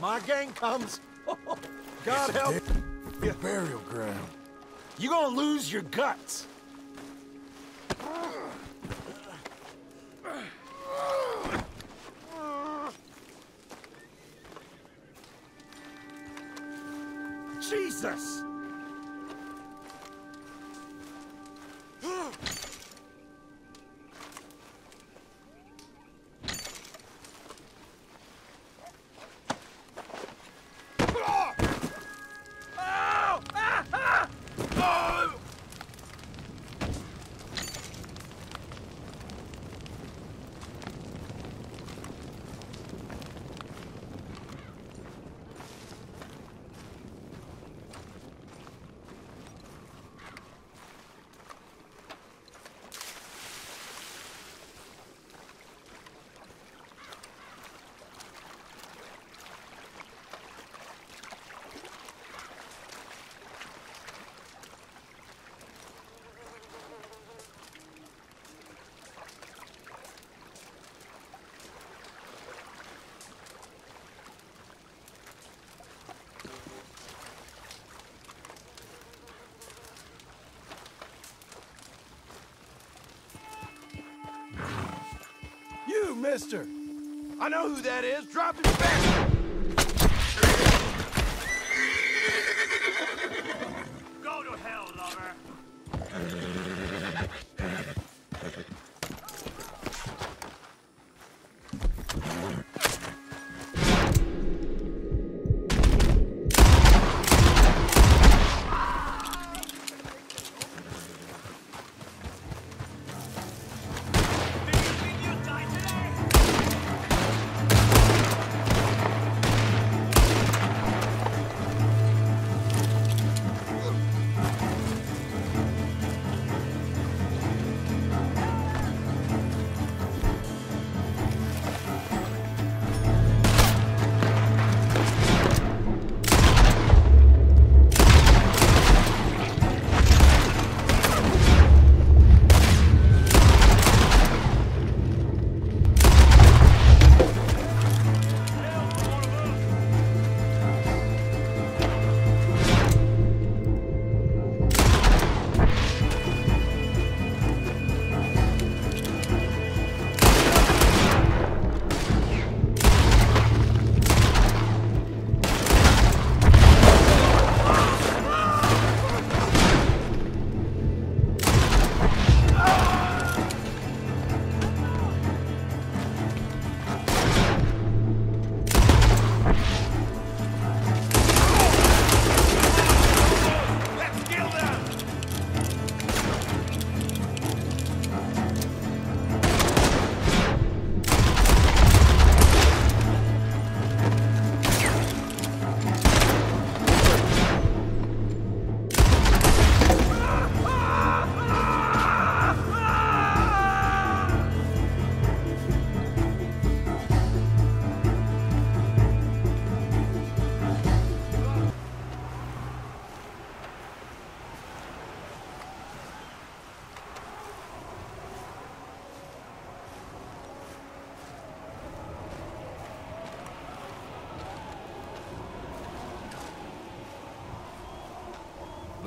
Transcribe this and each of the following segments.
My gang comes. God help. The burial ground. You gonna lose your guts. You! I know who that is. Drop his back! Go to hell, lover!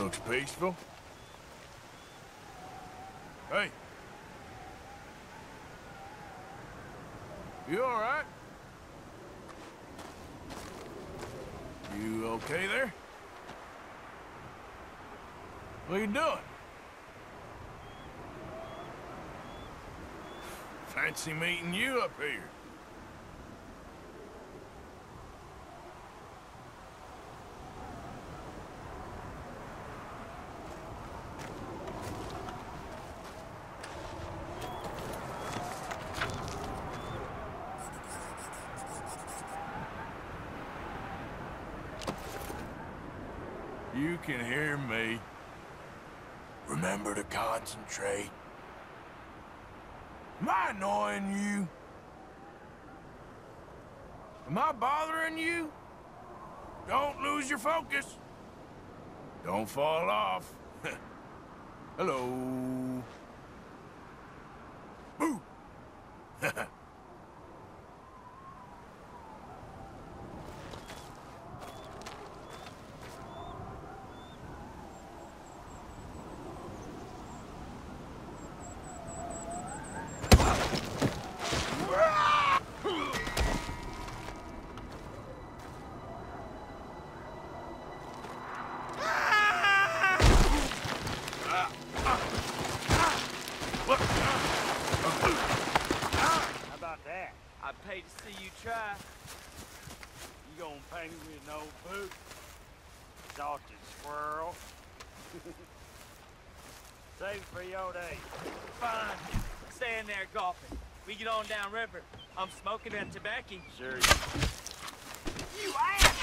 Looks peaceful. Hey. You all right? You okay there? What are you doing? Fancy meeting you up here. You can hear me. Remember to concentrate. Am I annoying you? Am I bothering you? Don't lose your focus. Don't fall off. Hello. Boo! How about that? I paid to see you try. You gonna pay no boot? Salted squirrel. Save it for your day. Fine. Stay in there golfing. We get on downriver. I'm smoking that tobacco. Sure. You asshole!